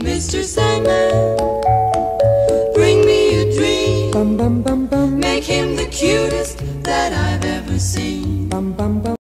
Mr. Sandman, bring me a dream. Bum bum bum bum Make him the cutest that I've ever seen. bum bum bum.